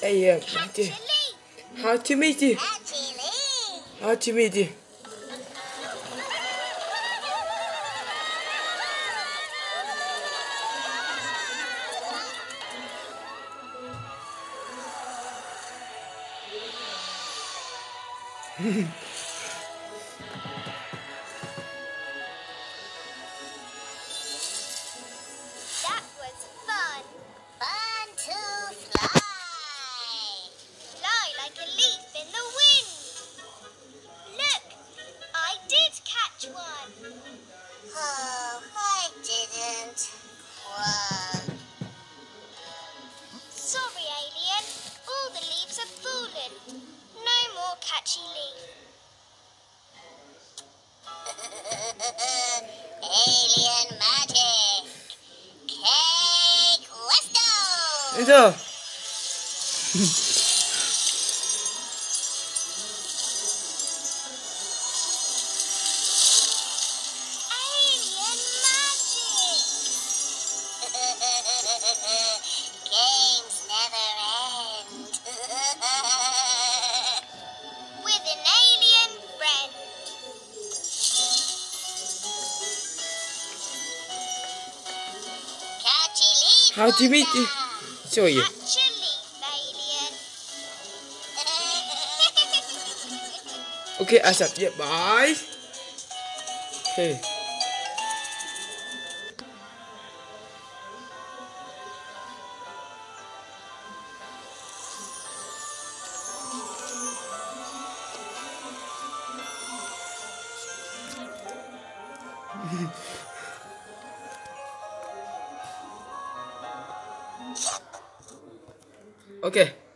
Hey, uh, Marty. How to meet No catchy leaf. alien magic. Cake Westo! Ito. How do you meet you? Show you. Okay, I said, yeah, bye. Hey. Oke. Okay.